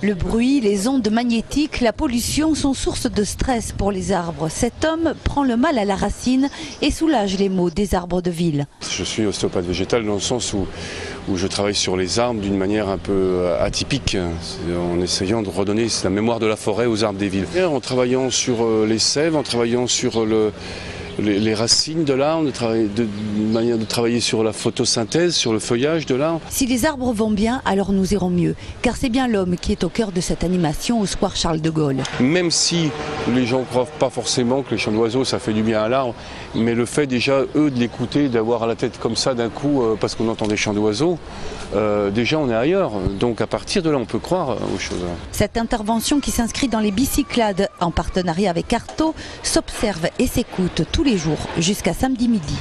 Le bruit, les ondes magnétiques, la pollution sont source de stress pour les arbres. Cet homme prend le mal à la racine et soulage les maux des arbres de ville. Je suis ostéopathe végétal dans le sens où, où je travaille sur les arbres d'une manière un peu atypique, en essayant de redonner la mémoire de la forêt aux arbres des villes. En travaillant sur euh, les sèves, en travaillant sur le, les, les racines de l'arbre, de, de manière de travailler sur la photosynthèse, sur le feuillage de l'arbre. Si les arbres vont bien, alors nous irons mieux. Car c'est bien l'homme qui est au cœur de cette animation au Square Charles de Gaulle. Même si les gens ne croient pas forcément que les chants d'oiseaux ça fait du bien à l'arbre, mais le fait déjà, eux, de l'écouter, d'avoir la tête comme ça d'un coup, euh, parce qu'on entend des chants d'oiseaux, euh, déjà on est ailleurs. Donc à partir de là, on peut croire euh, aux choses. Cette intervention qui s'inscrit dans les bicyclades en partenariat avec Arto s'observe et s'écoute tous les jours jusqu'à samedi midi.